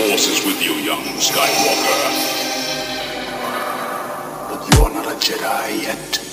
Force is with you, young Skywalker. But you are not a Jedi yet.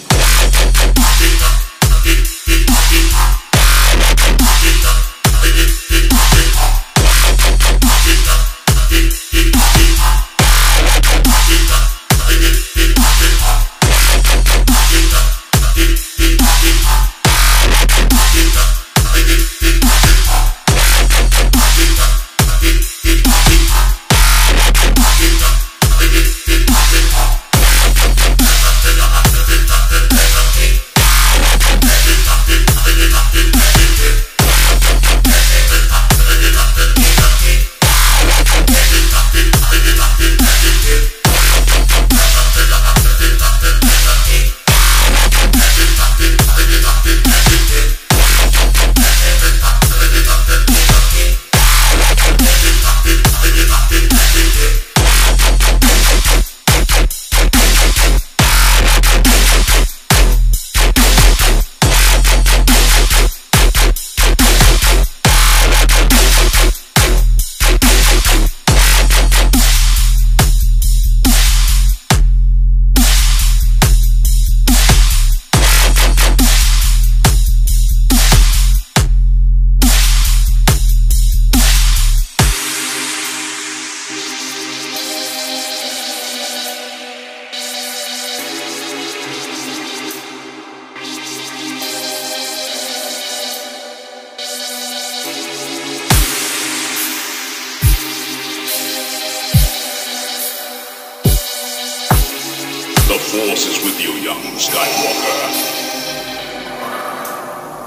Force is with you, young Skywalker.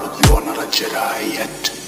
But you are not a Jedi yet.